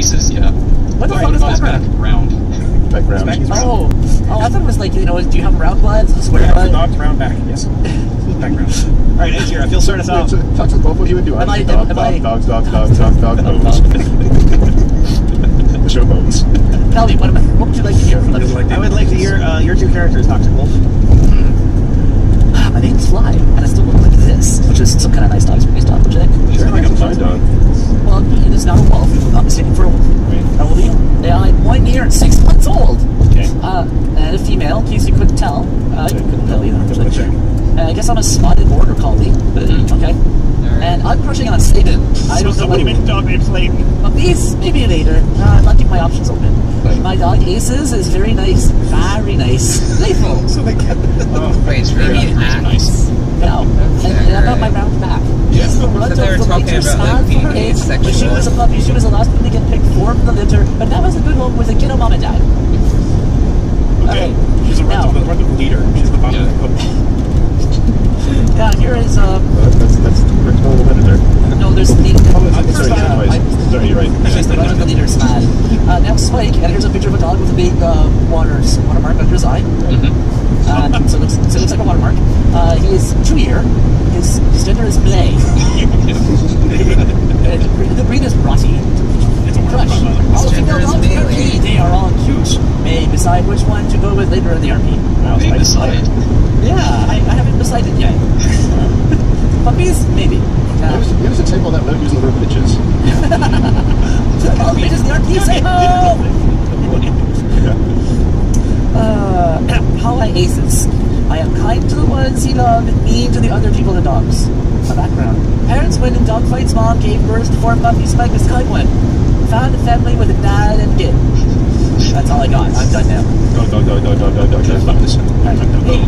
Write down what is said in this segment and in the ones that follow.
aces, yeah. What the fuck is dog's background? back? Round. Back is round. Oh, oh, I thought it was like you know, do you have round bloods, Oh, square yeah, the blood? dog's round back, yes. Background. All right, Edge here. I feel start us Talk off. to, talk to both what he would do. Am I- Dog, am dog, I- dogs, dogs, dogs, dogs, dogs, bones. the show bones. Tell me, what, am I, what would you like to hear from I them? would like to hear uh, your two characters, Toxic Wolf. Ah, my name's Fly, and I still look like this, which is some kind of nice dog space dog, which I think. Sure, I can find dog. Well, he is now a wolf. I'm not mistaken for a wolf. Wait. How old are you? Yeah, I'm one year and six months old. Okay. Uh, and a female, in case you couldn't tell. Uh, you couldn't tell either, actually. check. Uh, I guess I'm a spotted border collie. But, okay. And I'm crushing on Satan. I don't know Somebody what... make dog named Slayton. Well, these, maybe later. Uh, I'm not keeping my options open. My dog Aces is very nice. Very nice. Playful. So they get. Oh, Wait, it's really Yeah, nice. No. And, and I got my round back. Yeah. The blood So of the talking winter about, like, stand her age. When she was a puppy, she was the last one to get picked for the litter, but that was a good home with a kiddo mom and dad. okay. Okay. She's a Now- run of the leader. She's the bottom Yeah. of the Yeah, here is, um, Uh, that's that's Rick's little editor. no, there's the, Oh, Uh, it's, sorry, yeah, uh, twice. Sorry, you're right. She's the run of the leader slide. Uh, now Spike, and here's a picture of a dog with a big uh, water watermark under his eye. Uh, so, it looks, so it looks like a watermark. Uh, he is two year. His, his gender is Blay. Uh, the, breed- the breed is Rotty. Crush. All gender female key. They are all cute. May decide which one to go with later in the RP. They decide. Yeah, I, I haven't decided yet. Puppies, maybe. Uh, us a table that without using the word bitches. oh, bitches, the RP say ho! Uh, how I aces. I am kind to the ones he loved mean to the other people and dogs. A background. Parents win in dogfights. Mom gave birth to four puppies. Spike is kind one found a family with a dad and kid. That's all I got. I'm done now. Go, go, go, go, go, go, go. Just bump this. Eight,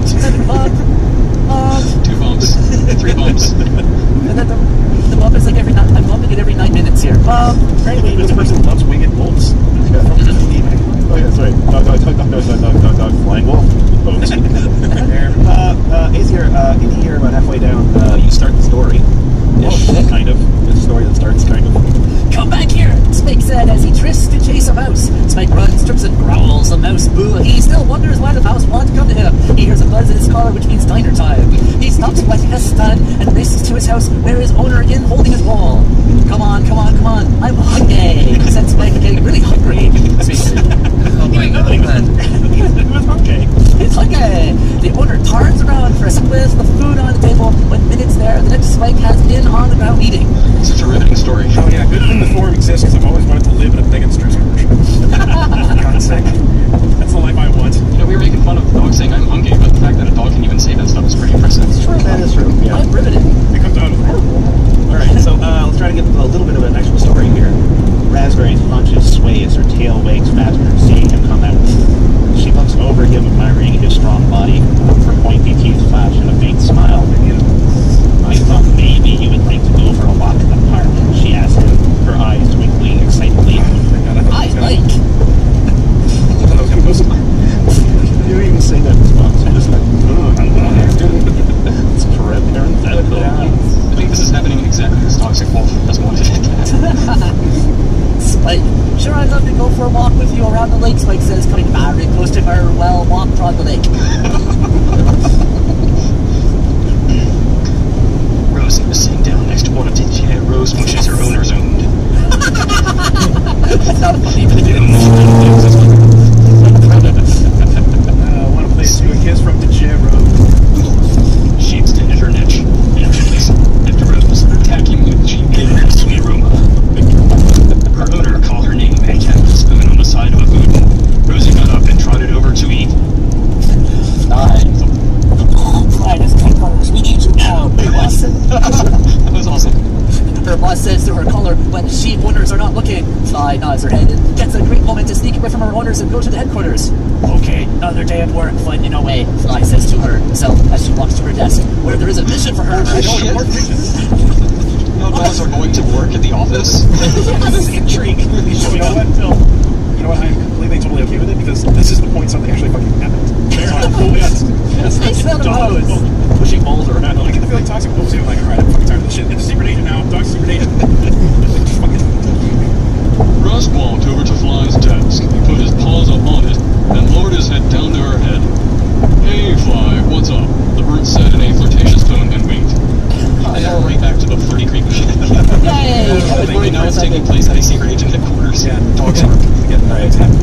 Two bumps. Three bumps. and then the, the bump is like every night. I'm bumping it every nine minutes here. Bump. Apparently this person loves winged bolts. oh yeah, sorry. No, no, no, no, no, no, no, no. Flying wolf. Bones. uh, uh, Aesir, uh, in the year about halfway down, uh, you start the story. Ish, oh, kind of. A story that starts kind of. Come back here, Spike said as he tries to chase a mouse. Spike runs, trips, and growls. The mouse boo. He still wonders why the mouse wants to come to him. He hears a buzz in his collar, which means diner time. He stops he has done and races to his house, where his owner again holding his wall. Come on, come on, come on. I'm hungry, said Spike, getting really hungry. Oh my god. it was okay. It's hungry. The owner turns around for a sip with the food on the table. When minutes there, the next Spike has been on the ground eating. Such a riveting story. Oh yeah, good thing the forum exists because I've always wanted to live in a big and stress commercial. God's sake. That's the life I want. You know, we were making fun of dogs saying I'm hungry, but the fact that a dog can even say that stuff is pretty impressive. That is true. Yeah. I'm riveted. It comes out as Alright, so uh, let's try to get a little bit of an actual story here. Raspberry's hunches sway as her tail wags faster, seeing him come out. She looks over him, admiring his strong body. Her pointy teeth flash in a faint smile. I thought maybe you would like to go for a walk in the park, she asked him, her eyes twinkling excitedly. I like. You don't even say that in response. You're just like, it's correct parenthetical. I think this is happening exactly as Toxic Wolf has wanted it. Spike, sure I'd love to go for a around the lake, Spike says, coming very close to her well walk toward the lake. Rosie was sitting down next to one of the yeah, rose bushes her owners owned. That's not funny, but it Uh, want to play a kiss from DeGero. She extended her neck and face at Rose, attacking with cheap and sweet aroma. Her owner called her name and kept the spoon on the side of a food. Rosie got up and trotted over to eat. Fine. Fine, it's ten colors. We need you now, boss. That was awesome. Her boss says to her caller when sheep owners are not looking. Fly nods her head and gets a great moment to sneak away from her owners and go to the headquarters. Okay, another day at work, fun in a way, Fly says to herself as she walks to her desk, where there is a mission for her. Oh, shit. No dogs are going to work at the office. this intrigue. you know what, Phil? You know what? I'm completely, totally okay with it because this is the point something actually fucking happened. Pushing balls around. I feel like toxic balls. I'm like, I'm this shit. Agent now. Russ walked over to Fly's desk. Put his paws up on it and lowered his head down to her head. Hey, Fly, what's up? The bird said in a flirtatious tone and winked. They are right back to the pretty creepy shit. yeah, yeah, yeah. it's taking place at a secret agent headquarters. Yeah, dogs work.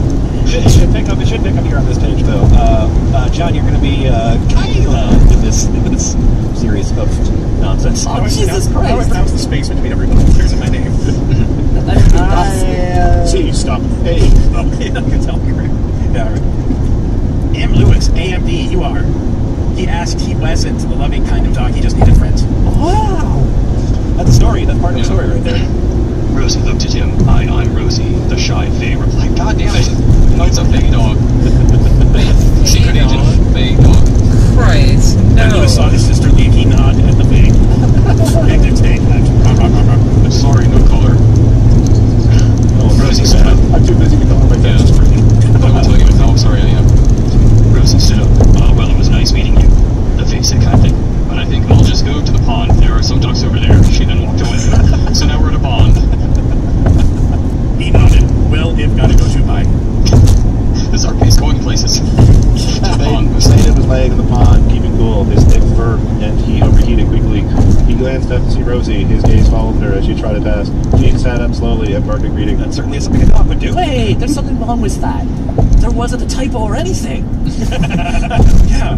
It should pick up. It should pick up here on this page, though. Uh, uh, John, you're going to be uh, Kyla in this in this series of nonsense. Oh, How do I Jesus pronounce- How do I pronounce the space between every couple letters in my name? See, stop. Hey, Oh, yeah, I can tell you. Right? Yeah, all right. M. Lewis, AMD, you are. He asked, he wasn't the loving kind of dog, he just needed friends. Wow, that's a story. That's part of the story right there. Rosie looked at him. Hi, I'm Rosie. The shy Faye replied, God damn it. No, it's a Faye dog. Faye. Secret agent Faye dog. Christ, And no. Lewis saw his sister leave, he nodded at the thing. Big dicks take that. Rah, rah, rah, rah. Sorry, no color. oh, Rosie stood up. I'm too busy to call my Yeah. dentist for you. I will tell you how sorry I am. Rosie stood up. Uh, well, it was nice meeting you. The face said kindly. But I think I'll just go to the pond. There are some ducks over there. She then walked away. so now we're at a pond. He nodded. Well, if gotta go to by. This our pace going places. the pond was Satan was laying in the pond, keeping cool, his thick fur, and he overheated quickly. He glanced up to see Rosie. His gaze followed her as she trotted past. Jean sat up slowly and barked a greeting. That certainly is something a dog would do. Wait, there's something wrong with that. There wasn't a typo or anything. Yeah,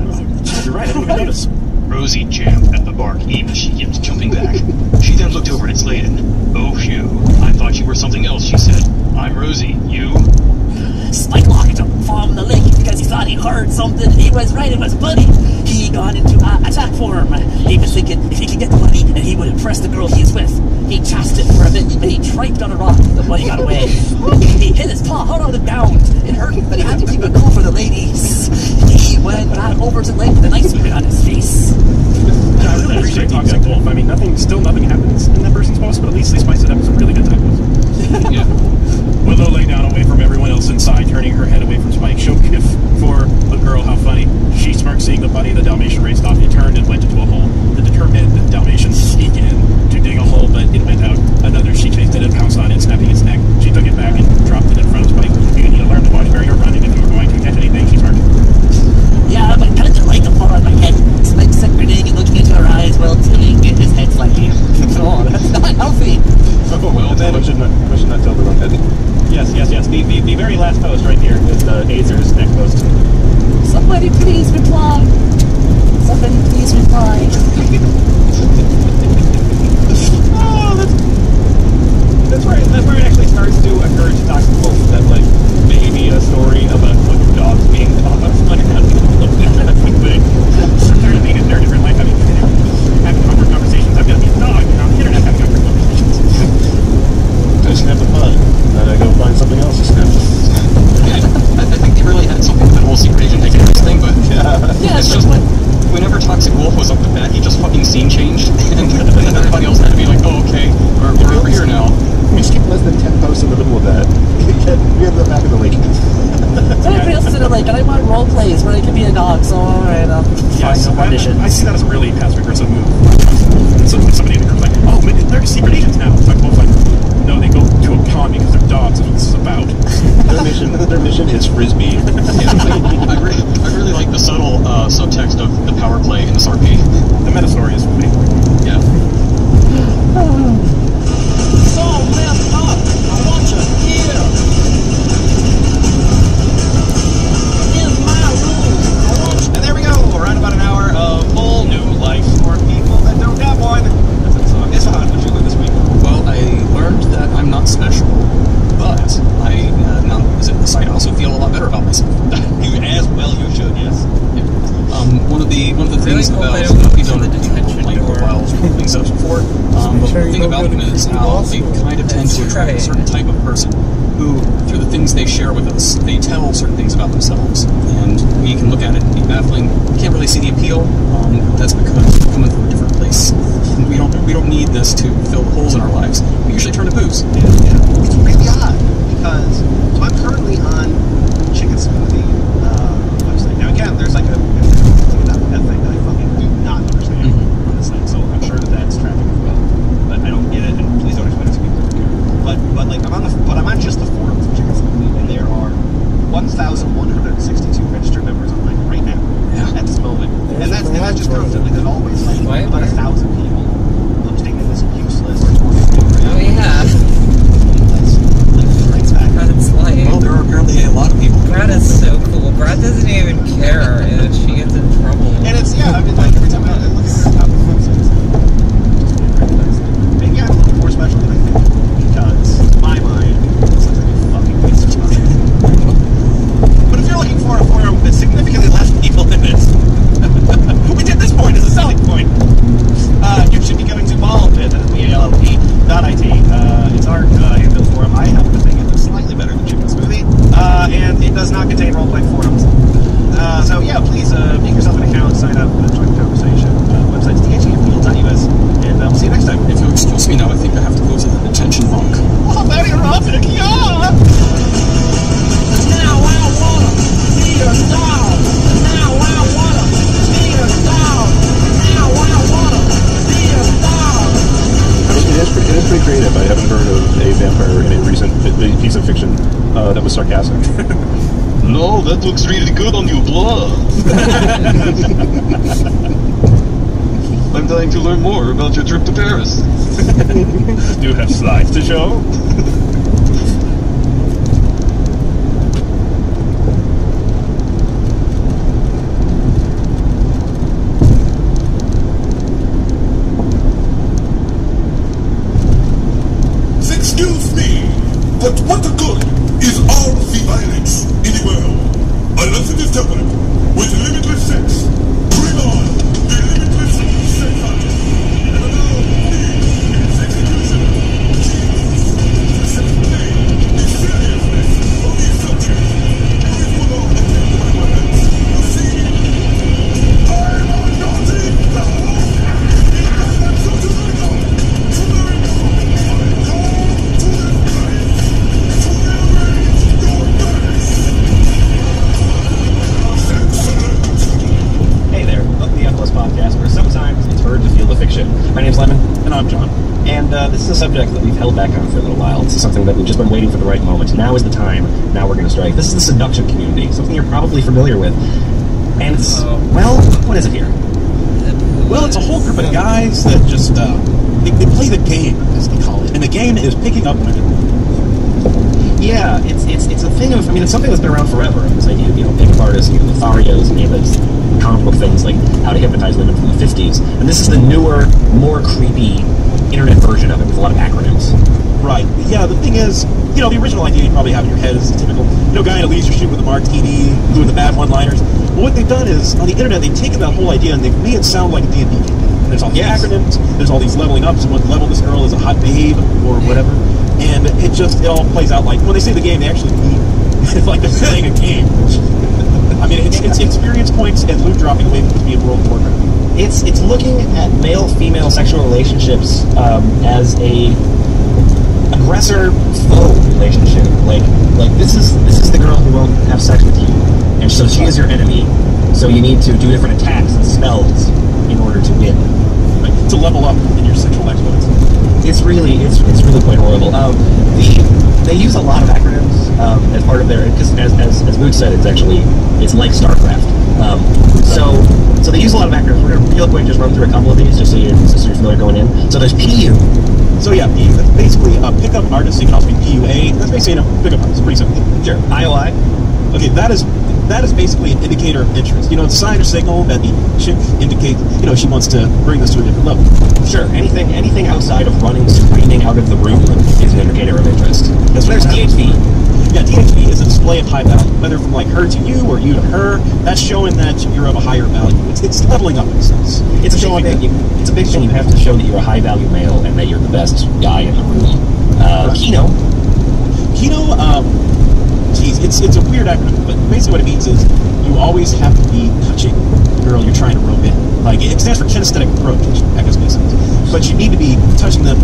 you're right, I didn't even notice. Rosie jammed at the bark even she kept jumping back. She then looked over at Sladen. Oh, Hugh, I thought you were something else, she said. I'm Rosie. You? Spike locked him from the lake because he thought he heard something. He was right, it was Buddy. He got into uh, attack form. He was thinking if he could get the money, then he would impress the girl he is with. He chased it for a bit, but he tripped on a rock. The Buddy got away. He hit his paw hard on the ground. It hurt, but he had to keep it cool for the ladies. He went back over to the lake with a nice grin on his face. And I really appreciate Toxic Wolf. I mean, nothing, still nothing happens in that person's post, but at least they spice it up with some really good typos. Yeah. Willow lay down away from everyone else inside, turning her head away from Spike. Show gift for the girl, how funny. She smirked, seeing the buddy the Dalmatian race off. He turned and went to 12. Toxic Wolf was up with that, he just fucking scene changed, and then everybody else had to be like, oh, okay, we're, we're over here now. We just keep less than 10 posts in the middle of that. we have the back of the lake. So everybody else is in a lake, and I want role plays where I can be a dog. So alright, I'll Yes, find some I. I see that as a really passive aggressive move. So, somebody in the group's like, oh, maybe they're secret agents now. It's like, well, it's like, no, they go to because they're dogs. That's what this is about. Their mission, their mission is frisbee. Yeah, I, I, really, I really like the subtle uh, subtext of the power play in this RP. The meta story is funny. Yeah. the one of the Really things about I don't go these to are the detention like door. profiles from things such before. Um, but sure the thing about them is how they kind of tend to attract a certain type of person who, through the things they share with us, they tell certain things about themselves, and we can look at it and be baffling. We can't really see the appeal. Um, that's because we're coming from a different place. We don't we don't need this to fill the holes in our lives. We usually turn to booze. It's really odd because so I'm currently on Chicken Smoothie uh, website. Now again, there's like a thing about that thing that I fucking do not understand on the site. So I'm sure that that's traffic as well, but I don't get it. And please don't explain it to people who don't care. But but like I'm on the but I'm on just the forums of Chicken Smoothie, and there are 1,162 registered members online right now Yeah. at this moment, and that's and that just proves it. Like there's always like about a thousand Uh, that was sarcastic. No, that looks really good on you, blah. I'm dying to learn more about your trip to Paris. Do you have slides to show? Excuse me, but what the good is all the violence in the world? A just been waiting for the right moment. Now is the time. Now we're going to strike. This is the seduction community, something you're probably familiar with. And it's, well, what is it here? Well, it's a whole group of guys that just uh, they, they play the game, as they call it, and the game is picking up women. Yeah, it's it's it's a thing of I mean it's something that's been around forever. This idea of you know pickup artists, you know, Lotharios, and those comic book things like how to hypnotize women from the fifties. And this is the newer, more creepy internet version of it with a lot of acronyms. Right. Yeah, the thing is, you know, the original idea you probably have in your head is the typical, you know, guy in a leisure suit with a martini, doing the bad one-liners. But what they've done is, on the internet, they've taken that whole idea and they've made it sound like a D&D game. And there's all these Yes. acronyms, there's all these leveling ups, and what level this girl is a hot babe, or whatever. And it just, it all plays out like, when they say the game, they actually mean it's like they're playing a game. I mean, it's, it's experience points and loot dropping away from being World of Warcraft. It's it's looking at male-female sexual relationships um, as a aggressor foe relationship. Like like this is this is the girl who won't have sex with you, and so she is your enemy. So you need to do different attacks and spells in order to win. Like, to level up in your sexual exploits. It's really it's it's really quite horrible. Um, the, they use a lot of acronyms um, as part of their because as as as Mood said, it's actually it's like StarCraft. Um, so so they use a lot of acronyms. We're gonna real quick just run through a couple of these just so you're, so you're familiar going in. So there's PU. So yeah, P- that's basically a pickup artist. It can also be PUA. That's basically a pickup artist. Pretty simple. Sure. IOI. Okay, that is that is basically an indicator of interest. You know, it's a sign or signal that the chick indicates, you know, she wants to bring this to a different level. Sure. Anything anything outside of running screaming out of the room is an indicator of interest. That's There's what happens. DHV. Yeah, DHV is a display of high value, whether from like her to you or you to her. That's showing that you're of a higher value. It's, it's leveling up in a sense. It's showing that You, it's a big thing. You have to show that you're a high value male and that you're the best guy in the room. Uh, Kino. Kino, um, geez, it's it's a weird acronym, but basically what it means is you always have to be touching the girl you're trying to rope in. Like it stands for kinesthetic approach, which I guess makes sense. But you need to be touching them,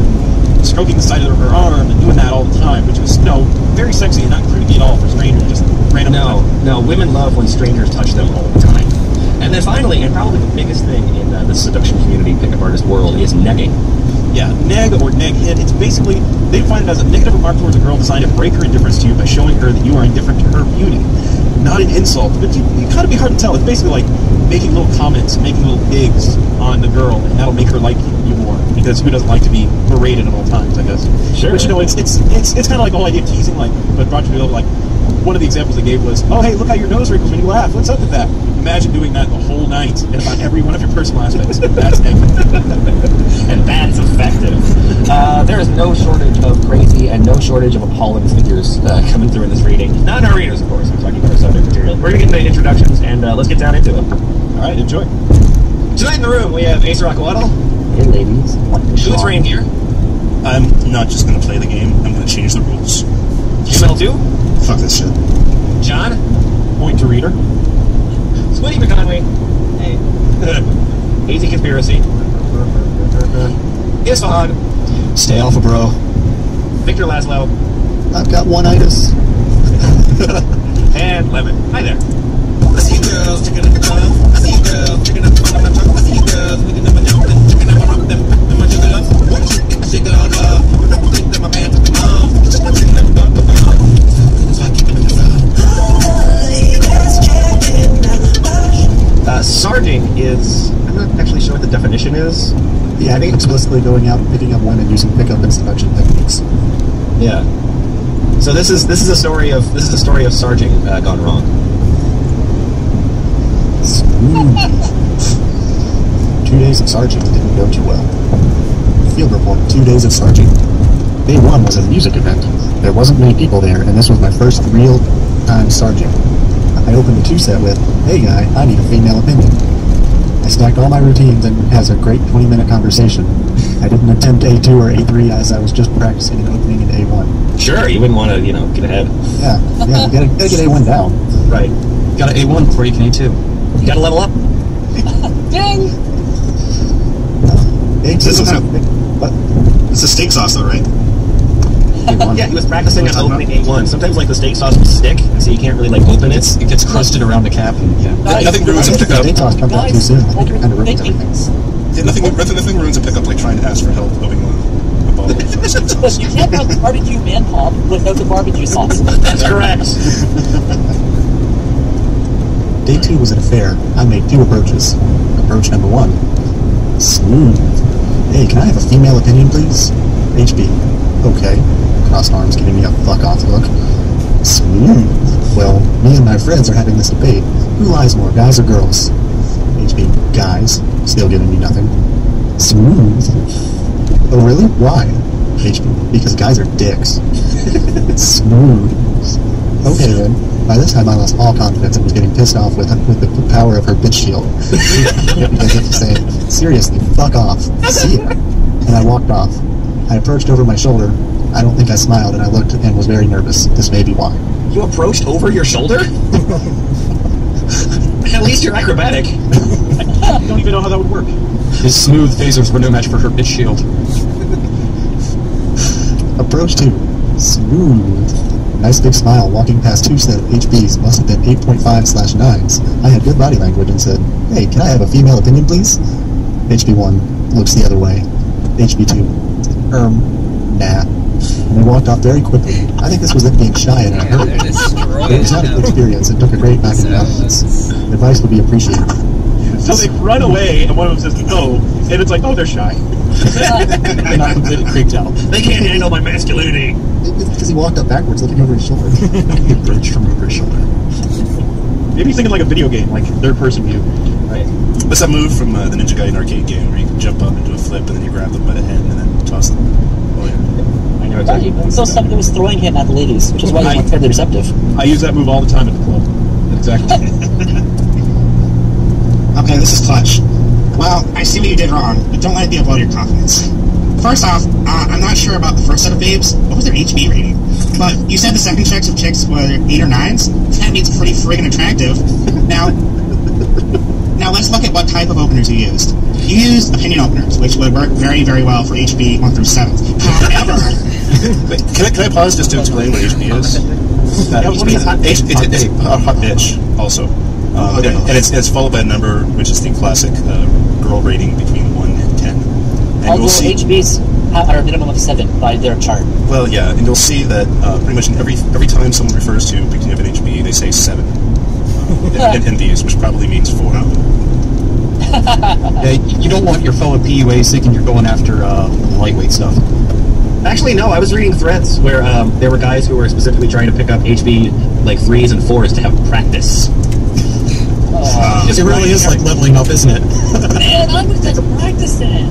stroking the side of her arm, and doing that all the time, which was, you know very sexy and not creepy at all for strangers. Just random. No, no. Women love when strangers touch them all the time. And then finally, and probably the biggest thing in uh, the seduction community pickup artist world is negging. Yeah, neg or neg hit. It's basically they define it as a negative remark towards a girl designed to break her indifference to you by showing her that you are indifferent to her beauty. Not an insult, but you, you kind of be hard to tell. It's basically like making little comments, making little digs on the girl, and that'll make her like you more. Because who doesn't like to be berated at all times? I guess. Sure. But you know, it's it's it's, it's kind of like the whole idea of teasing. Like, but brought to the like one of the examples they gave was, oh hey, look how your nose wrinkles when you laugh. What's up with that? Imagine doing that the whole night and about every one of your personal aspects. That's negative. and that's effective. Uh, there is no shortage of crazy and no shortage of appalling figures uh, coming through in this reading. Not in our readers, of course. I'm talking about our subject material. We're going to get into introductions, and uh, let's get down into it. All right, enjoy. Tonight in the room, we have Ace Rockwaddle. Hey, ladies. Boots Reindeer. I'm not just gonna play the game, I'm gonna change the rules. ML2. Fuck this shit. John. Point to reader. Switty McConway. Hey. Easy Conspiracy. Isfahan. Stay alpha, bro. Victor Laszlo. I've got one itis. And Lemon. Hi there. I see girls checking up the. I see girls checking up on. I see girls looking up and down uh, sarging is I'm not actually sure what the definition is. Yeah, I think explicitly going out, picking up one, and using pickup and seduction techniques. Yeah. So this is this is a story of this is a story of sarging uh, gone wrong. Two days of sarging didn't go too well. Field report, two days of sarging. Day one was a music event. There wasn't many people there, and this was my first real time sarging. I opened the two set with, hey guy, I need a female opinion. I stacked all my routines and has a great 20 minute conversation. I didn't attempt A2 or A3 as I was just practicing an opening in A1. Sure, you wouldn't want to you know get ahead. Yeah, yeah, you gotta, gotta get A1 down. Right. Got an A1 before you can A2. You got to level up. Dang! A2 This is a- what? It's a steak sauce, though, right? Yeah, he was practicing What on are you opening A1. Sometimes like the steak sauce will stick, and so you can't really like open it. It gets crusted around the cap. And, yeah. Nothing ruins a pickup. steak sauce comes out too soon. I think it kind of ruins everything. Yeah, nothing, nothing, nothing ruins a pickup like trying to ask for help opening a, a bottle of steak sauce. you can't have barbecue man pop without the barbecue sauce. That's correct. Day two was an affair. I made two approaches. Approach number one. Smooth. Hey, can I have a female opinion, please? HB. Okay. Crossed arms giving me a fuck off look. Smooth. Well, me and my friends are having this debate. Who lies more, guys or girls? HB. Guys. Still giving me nothing. Smooth. Oh, really? Why? HB. Because guys are dicks. Smooth. Okay then. By this time, I lost all confidence and was getting pissed off with with the power of her bitch shield. because it was saying, "Seriously, fuck off. See ya." And I walked off. I approached over my shoulder. I don't think I smiled, and I looked and was very nervous. This may be why. You approached over your shoulder? At least you're acrobatic. I don't even know how that would work. His smooth phasers were no match for her bitch shield. Approach two. Smooth. Nice big smile walking past two set of HBs must have been 8.5 slash 9s. I had good body language and said, Hey, can I have a female opinion, please? HB1 looks the other way. HB2, um, nah. And they walked off very quickly. I think this was it being shy and in a hurry. It was not a good experience It took a great back of confidence. Advice would be appreciated. So they run away, and one of them says no, and it's like, oh, they're shy. And I'm completely creeped out. They can't handle my masculinity. Because he walked up backwards looking over his shoulder. He approached from over his shoulder. Maybe he's thinking like a video game, like third person view. Right. What's that move from uh, the Ninja Gaiden arcade game where you can jump up and do a flip, and then you grab them by the head and then toss them? Oh yeah. I know exactly. He saw somebody was throwing him at the ladies, which is why he was fairly receptive. I use that move all the time at the club. Exactly. Okay, this is clutch. Well, I see what you did wrong, but don't let it be a blow to your confidence. First off, uh, I'm not sure about the first set of babes. What was their HB rating? But you said the second checks of chicks were 8 or 9s? That means pretty friggin' attractive. Now, now let's look at what type of openers you used. You used opinion openers, which would work very, very well for HB 1 through 7. However, Wait, can I can I pause just to explain what HB is? Uh, Yeah, what is hot H, bitch? it's, it's a hot bitch also, um, Okay. and it's it's followed by a number which is the classic uh, girl rating between one and ten. And Although you'll see, HBs ha- are a minimum of seven by their chart. well, yeah, and you'll see that uh, pretty much in every every time someone refers to picking up an HB, they say seven. Uh, in, in these, which probably means four. Yeah, you don't want your fellow PUAs thinking you're going after uh, lightweight stuff. Actually, no. I was reading threads where um, there were guys who were specifically trying to pick up HB like threes and fours to have practice. It really is like leveling up, isn't it? Man, I'm just practicing.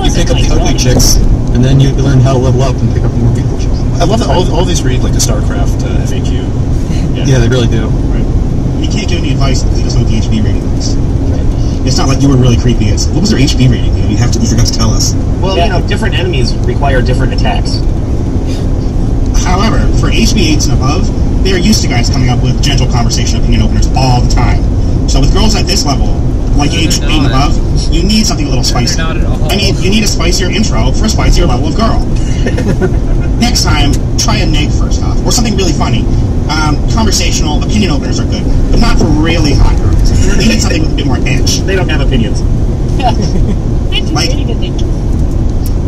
You pick up the ugly chicks, and then you learn how to level up and pick up more beautiful chicks. I love that all, all these read like a StarCraft uh, FAQ. Yeah, they really do. Right. you can't give any advice if you doesn't know what the HB rating is. It's not like you were really creepy. It's, what was their HB rating? You know, you have to, you forgot to tell us. Well, you know, different enemies require different attacks. However, for HB 8s and above, they are used to guys coming up with gentle conversation opinion openers all the time. So with girls at this level, like age 8 and above, you need something a little spicy. I mean, you need a spicier intro for a spicier level of girl. Next time, try a neg first off, or something really funny. Um, conversational opinion openers are good, but not for really hot girls. You need something with a bit more edge. They don't have opinions. Like,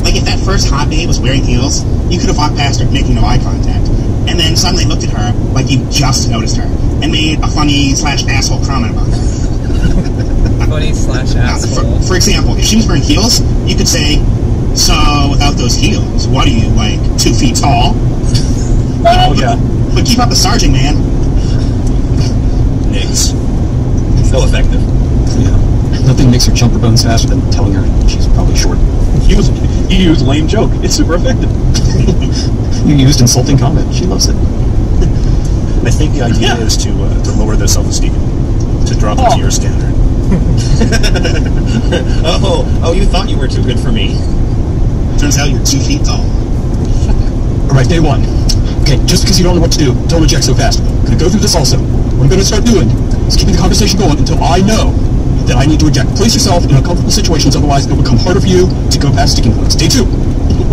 like if that first hot babe was wearing heels, you could have walked past her making no eye contact, and then suddenly looked at her like you just noticed her, and made a funny slash asshole comment about her. Funny slash Now, for, asshole. for example, if she was wearing heels, you could say, "So without those heels, what are you like two feet tall?" Oh yeah. But keep up the sarging, man. Nix. So effective. Yeah. Nothing makes her jump her bones faster than telling her she's probably short. You use you use lame joke. It's super effective. You used insulting comment. She loves it. I think the idea is to uh, to lower their self-esteem, to drop them to your standard. oh, oh, you thought you were too good for me. Turns out you're two feet tall. All right, day one. Okay, just because you don't know what to do, don't eject so fast. I'm gonna go through this also. What I'm gonna start doing is keeping the conversation going until I know that I need to eject. Place yourself in uncomfortable situations, otherwise it will become harder for you to go past sticking points. Day two.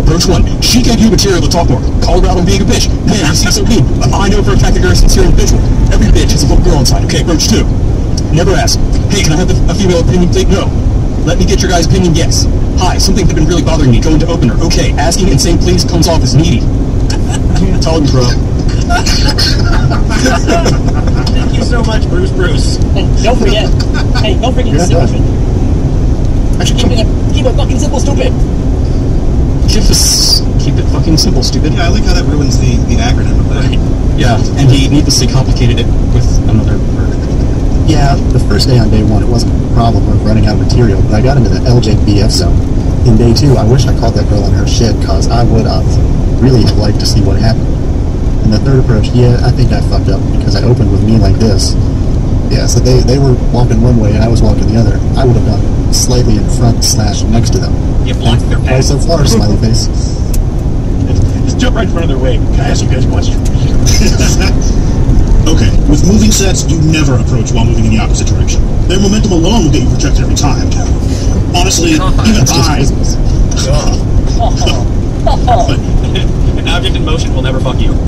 Approach one. She gave you material to talk more. Call her out being a bitch. Man, you seem so mean. But I know for a fact that you're a sincere individual. Every bitch has a little girl inside. Okay, approach two. Never ask. Hey, can I have a female opinion? Think no. Let me get your guys' opinion. Yes. Hi, something had been really bothering me. Go into opener. Okay, asking and saying please comes off as needy. Tell him, bro. Thank you so much, Bruce Bruce. And don't forget, hey, don't forget the solution. Keep it, keep it fucking simple, stupid. Keep this. Keep it fucking simple, stupid. Yeah, I like how that ruins the, the acronym of that. Yeah, and he needlessly complicated it with another word. Yeah, the first day on day one, it wasn't a problem of running out of material, but I got into the LJBF zone. In day two, I wish I caught that girl on her shit, cause I would have really liked to see what happened. And the third approach, yeah, I think I fucked up because I opened with me like this. Yeah, so they, they were walking one way and I was walking the other. I would have gone slightly in front slash next to them. You blocked their path. so far, smiley face? Just jump right in front of their way. Can I ask you guys a question? Okay, with moving sets, you never approach while moving in the opposite direction. Their momentum alone will get you projected every time. Honestly, even I. An object in motion will never fuck you.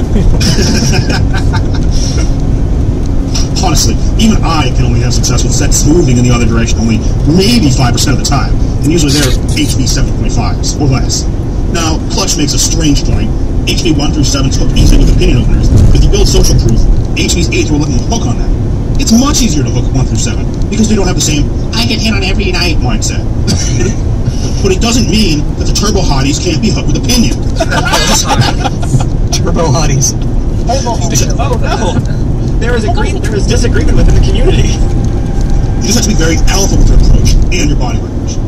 Honestly, even I can only have success with sets moving in the other direction only maybe 5% of the time, and usually they're HB 7.5s or less. Now, Clutch makes a strange point. HB 1 through 7 hook easy with opinion openers. If you build social proof, HB's 8 will let hook on that. It's much easier to hook 1 through 7 because they don't have the same I get hit on every night mindset. but it doesn't mean that the turbo hotties can't be hooked with opinion. Turbo hotties. Oh no! There is agree- there is disagreement within the community. You just have to be very alpha with your approach and your body language.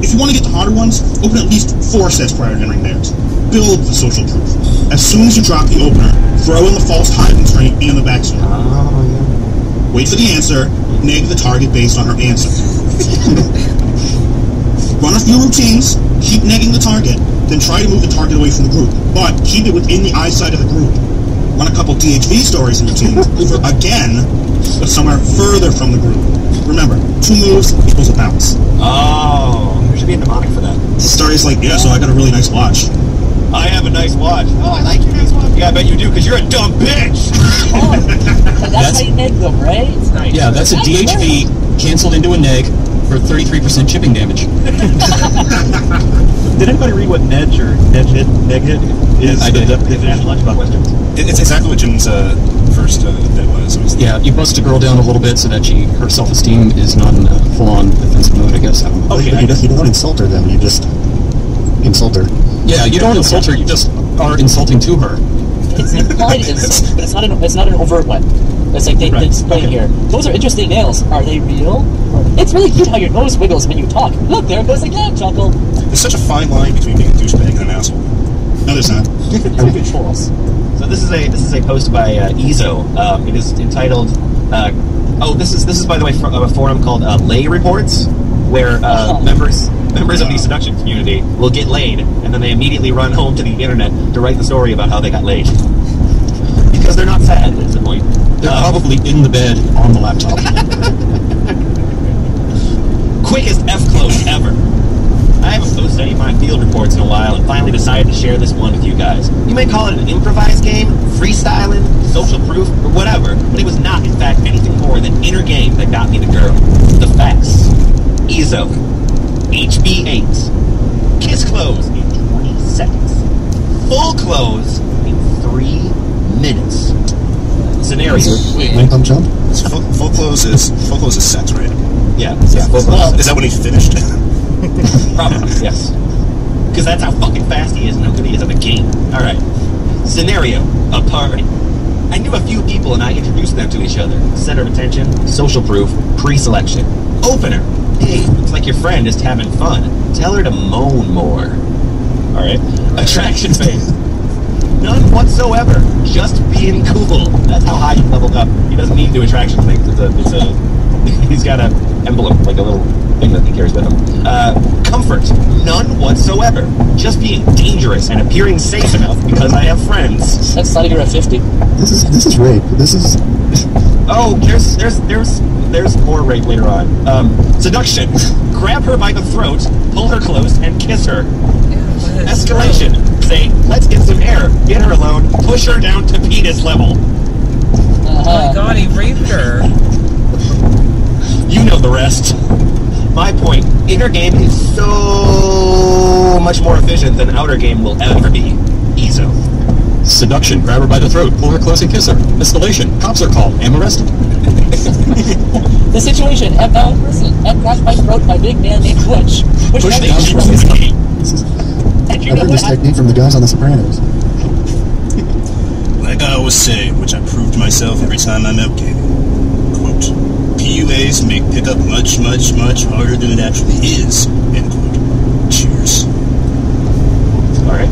If you want to get the hotter ones, open at least four sets prior to entering theirs. Build the social proof. As soon as you drop the opener, throw in the false high constraint and the backstory. Oh, Wait for the answer, neg the target based on her answer. Run a few routines, keep negging the target, then try to move the target away from the group, but keep it within the eyesight of the group. Run a couple DHV stories and routines, move her again, but somewhere further from the group. Remember, two moves equals a bounce. Oh, there should be a mnemonic for that. The story's like, yeah, so I got a really nice watch. I have a nice watch. Oh, I like your nice watch. Yeah, I bet you do, because you're a dumb bitch. Oh, and that's, how you make them, right? Nice. Yeah, that's a DHV canceled into a neg for 33% chipping damage. Did anybody read what Nedge or Nedge hit, Neg hit is? I did. The definition? Lunchbox questions. It, it's exactly what Jim's uh, first uh, bit was. Was Yeah, you bust a girl down a little bit so that she her self esteem is not in a full on defensive mode. I guess. I don't. Okay, But I you, don't, you don't insult her, then. You just insult her. Yeah, you don't insult her. You just are insulting to her. It's an implied insult, but it's not an it's not an overt one. It's like they, Right. they explain Okay. here. Those are interesting nails. Are they real? It's really cute how your nose wiggles when you talk. Look, there it goes again, Chuckle. There's such a fine line between being a douchebag and an asshole. No, there's not. Trolls. So this is a this is a post by uh, Ezo. Um, it is entitled. Uh, oh, this is this is by the way from a forum called uh, Lay Reports, where uh, Oh. members members of the seduction community will get laid, and then they immediately run home to the internet to write the story about how they got laid. Because they're not sad. Is the point. They're Um, probably in the bed on the laptop. quickest F close ever. I haven't posted any of my field reports in a while and finally decided to share this one with you guys. You may call it an improvised game, freestyling, social proof, or whatever, but it was not, in fact, anything more than inner game that got me the girl. The facts. EZO. HB8. Kiss close in 20 seconds. Full close in 3 minutes. Scenario. Wait. Wing pump jump? Full, full close is full close is sex, right? Yeah, yeah. Well, Is that when he finished? Probably, yes. Because that's how fucking fast he is and how good he is at the game. Alright. Scenario a party. I knew a few people and I introduced them to each other. Center of attention, social proof, pre selection. Opener. Hey, looks like your friend is having fun. Tell her to moan more. Alright. Attraction phase. None whatsoever. Just being cool. That's how high he leveled up. He doesn't need to attraction things. It's a, it's a, he's got a emblem, like a little thing that he carries with him. Uh, comfort. None whatsoever. Just being dangerous and appearing safe enough because I have friends. That's not you're at 50. This is this is rape. This is Oh, there's there's there's there's more rape later on. Um, seduction. Grab her by the throat, pull her close, and kiss her. Escalation. Say, let's get some air. Get her alone. Push her down to penis level. Uh-huh. Oh my god, he raped her. You know the rest. My point, inner game is so much more efficient than outer game will ever be. EZO. Seduction. Grab her by the throat. Pull her close and kiss her. Escalation. Cops are called. Am arrested. The situation, am now in prison. Am grabbed by throat by big man named Butch. Butch Push down from throat. the gate. And you I know heard this technique from the guys on The Sopranos. Like I always say, which I proved to myself every time I'm out gaming. Quote, PUAs make pickup much, much, much harder than it actually is. End quote. Cheers. Alright.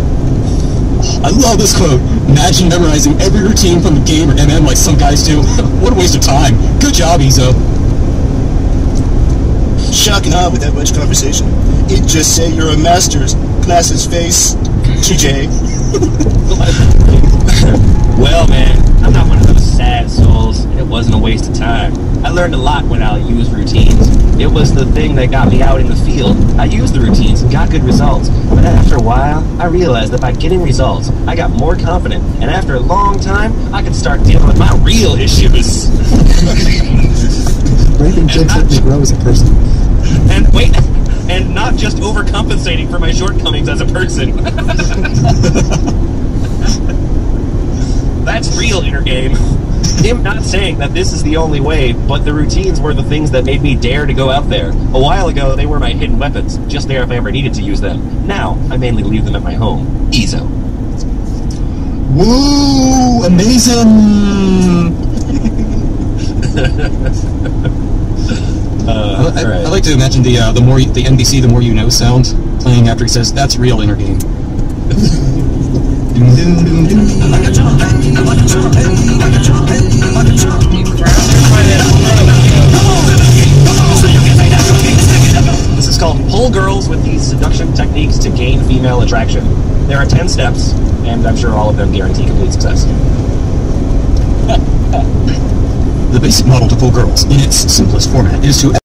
I love this quote. Imagine memorizing every routine from the game or MM like some guys do. what a waste of time. Good job, Ezo. Shocking huh with that much conversation. It just say you're a master's class's face. GJ. Well, man, I'm not one of those sad souls. It wasn't a waste of time. I learned a lot when I used routines. It was the thing that got me out in the field. I used the routines and got good results. But after a while, I realized that by getting results, I got more confident. And after a long time, I could start dealing with my real issues. Helped me grow as a person. And wait, and not just overcompensating for my shortcomings as a person. That's real inner game. Him not saying that this is the only way, but the routines were the things that made me dare to go out there. A while ago, they were my hidden weapons, just there if I ever needed to use them. Now, I mainly leave them at my home. Ezo. Woo! Amazing! Uh, I, alright. I like to imagine the uh, the more you, the NBC the more you know sound playing after he says that's real inner game. This is called Pull Girls with these seduction techniques to gain female attraction. There are 10 steps, and I'm sure all of them guarantee complete success. The basic model to pull girls in its simplest format is to